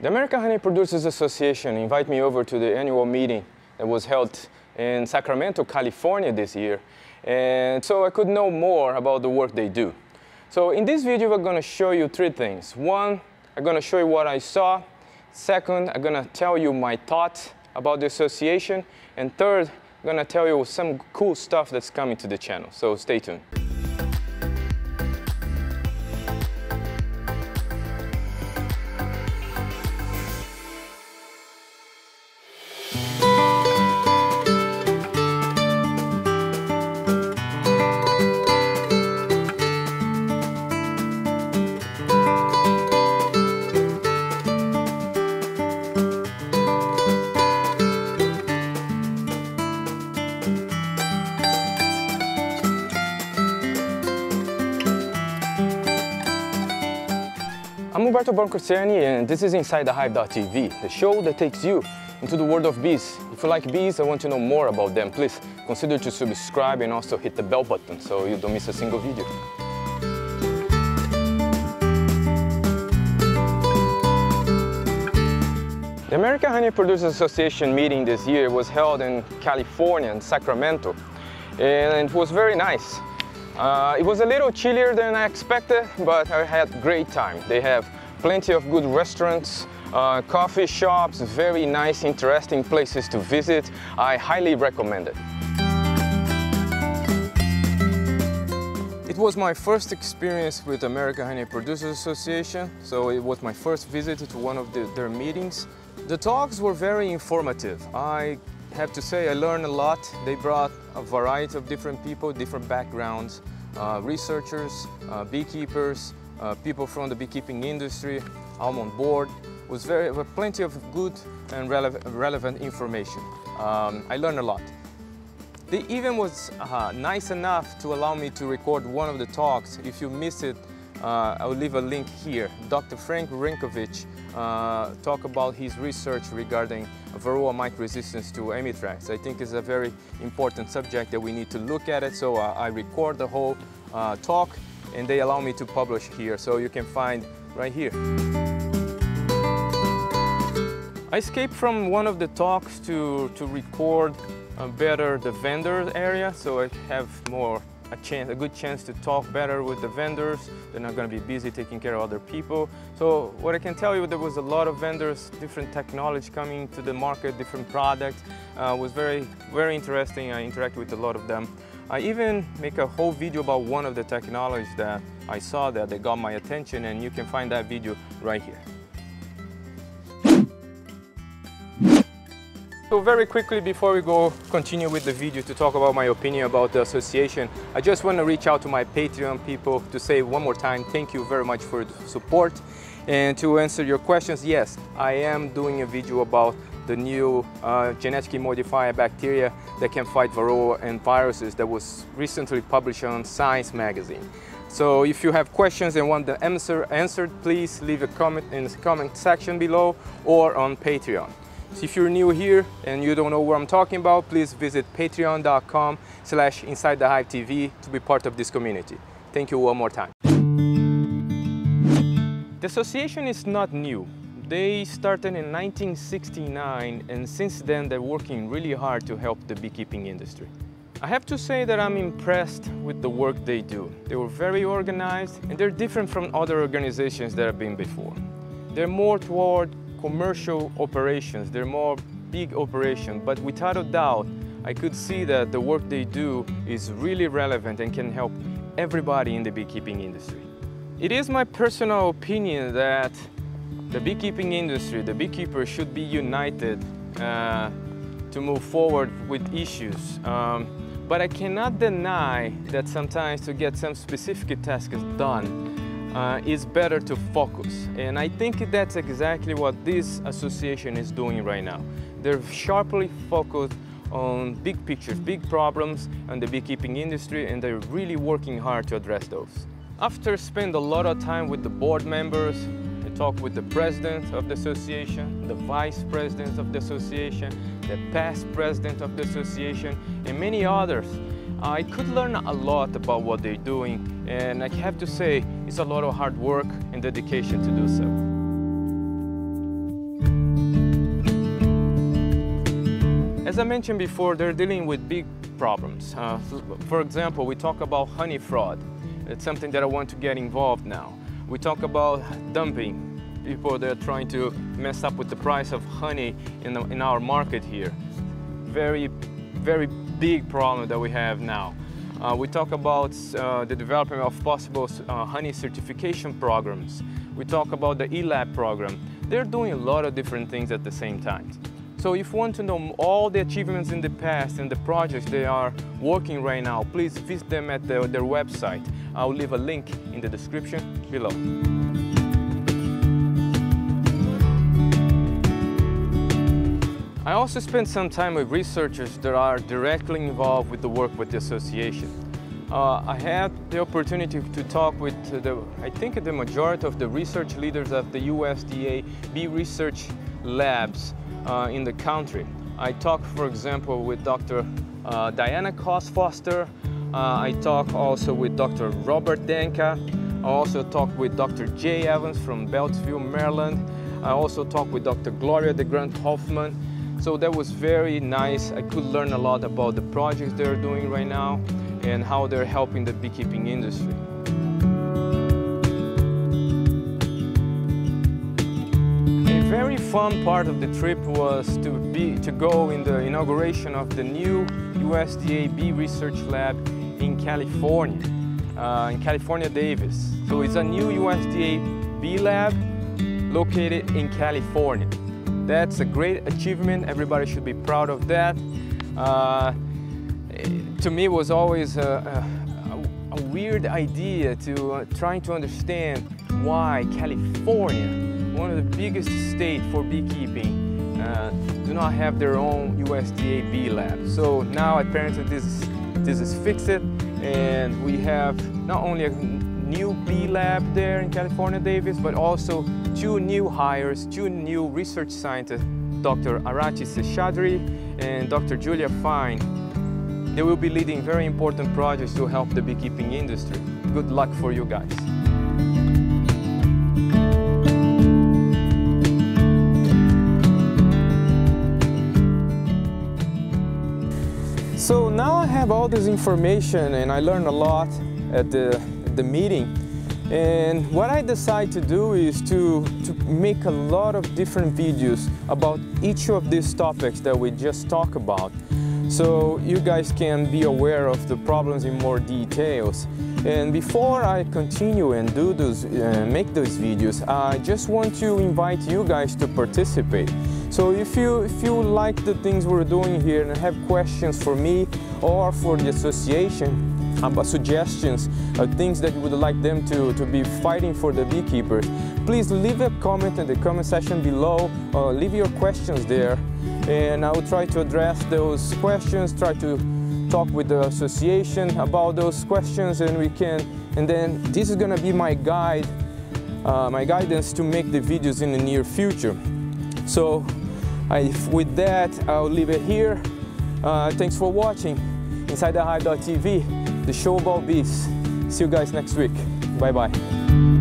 The American Honey Producers Association invited me over to the annual meeting that was held in Sacramento, California this year. And so I could know more about the work they do. So in this video, we're going to show you three things. One, I'm going to show you what I saw. Second, I'm going to tell you my thoughts about the association. And third, I'm going to tell you some cool stuff that's coming to the channel. So stay tuned. Humberto Boncristiani and this is Inside the Hive.tv, the show that takes you into the world of bees. If you like bees and want to know more about them, please consider to subscribe and also hit the bell button so you don't miss a single video. The American Honey Producers Association meeting this year was held in California, in Sacramento, and it was very nice. Uh, it was a little chillier than I expected, but I had great time. They have plenty of good restaurants, uh, coffee shops, very nice, interesting places to visit. I highly recommend it. It was my first experience with American Honey Producers Association, so it was my first visit to one of the, their meetings. The talks were very informative. I have to say I learned a lot. They brought a variety of different people, different backgrounds, uh, researchers, uh, beekeepers, uh, people from the beekeeping industry, I'm on board. Was very, plenty of good and relevant, relevant information. Um, I learned a lot. They even was uh, nice enough to allow me to record one of the talks. If you miss it, uh, I will leave a link here. Dr. Frank Rinkevich uh, talk about his research regarding varroa mite resistance to Amitraz. I think it's a very important subject that we need to look at it. So uh, I record the whole uh, talk and they allow me to publish here. So you can find right here. I escaped from one of the talks to, to record uh, better the vendor area so I have more a chance, a good chance to talk better with the vendors. They're not going to be busy taking care of other people. So what I can tell you, there was a lot of vendors, different technology coming to the market, different products. Uh, was very, very interesting. I interacted with a lot of them. I even make a whole video about one of the technologies that I saw that, got my attention and you can find that video right here. So very quickly before we go continue with the video to talk about my opinion about the association, I just want to reach out to my Patreon people to say one more time thank you very much for the support and to answer your questions, yes, I am doing a video about the new uh, genetically modified bacteria that can fight varroa and viruses that was recently published on Science magazine. So if you have questions and want the answer answered, please leave a comment in the comment section below or on Patreon. So if you're new here and you don't know what I'm talking about, please visit patreon.com slash inside the hive TV to be part of this community. Thank you one more time. The association is not new. They started in 1969 and since then they're working really hard to help the beekeeping industry. I have to say that I'm impressed with the work they do. They were very organized and they're different from other organizations that have been before. They're more toward commercial operations. They're more big operations, but without a doubt, I could see that the work they do is really relevant and can help everybody in the beekeeping industry. It is my personal opinion that the beekeeping industry, the beekeepers should be united uh, to move forward with issues. Um, but I cannot deny that sometimes to get some specific tasks done, uh, is better to focus. And I think that's exactly what this association is doing right now. They're sharply focused on big pictures, big problems in the beekeeping industry, and they're really working hard to address those. After spending a lot of time with the board members, talk with the president of the association, the vice president of the association, the past president of the association, and many others. Uh, I could learn a lot about what they're doing, and I have to say, it's a lot of hard work and dedication to do so. As I mentioned before, they're dealing with big problems. Uh, for example, we talk about honey fraud. It's something that I want to get involved now. We talk about dumping. People that are trying to mess up with the price of honey in, the, in our market here. Very, very big problem that we have now. Uh, we talk about uh, the development of possible uh, honey certification programs. We talk about the ELAP program. They're doing a lot of different things at the same time. So if you want to know all the achievements in the past and the projects they are working right now, please visit them at the, their website. I'll leave a link in the description below. I also spent some time with researchers that are directly involved with the work with the association. Uh, I had the opportunity to talk with the, I think the majority of the research leaders of the USDA bee research labs uh, in the country. I talked, for example, with Dr. Uh, Diana Cox-Foster. Uh, I talked also with Dr. Robert Danka. I also talked with Dr. Jay Evans from Beltsville, Maryland. I also talked with Dr. Gloria DeGrandi-Hoffman so that was very nice. I could learn a lot about the projects they're doing right now and how they're helping the beekeeping industry. Fun part of the trip was to, be, to go in the inauguration of the new USDA Bee Research Lab in California, uh, in California Davis. So it's a new USDA Bee Lab located in California. That's a great achievement. Everybody should be proud of that. Uh, to me, was always a, a, a weird idea to uh, trying to understand why California, one of the biggest states for beekeeping, uh, do not have their own USDA bee lab. So now apparently this is, this is fixed and we have not only a new bee lab there in California Davis, but also two new hires, two new research scientists, Dr. Arathi Seshadri and Dr. Julia Fine. They will be leading very important projects to help the beekeeping industry. Good luck for you guys. Have all this information and I learned a lot at the the meeting. And what I decide to do is to, to make a lot of different videos about each of these topics that we just talked about. So you guys can be aware of the problems in more details. And before I continue and do those, uh, make those videos, I just want to invite you guys to participate. So if you, if you like the things we're doing here and have questions for me or for the association, about suggestions, uh, things that you would like them to, to be fighting for the beekeepers, please leave a comment in the comment section below, or leave your questions there, and I will try to address those questions, try to talk with the association about those questions, and we can, and then this is gonna be my guide, uh, my guidance to make the videos in the near future. So I, with that, I'll leave it here. Uh, thanks for watching InsideTheHive.tv the show about bees. See you guys next week. Bye bye.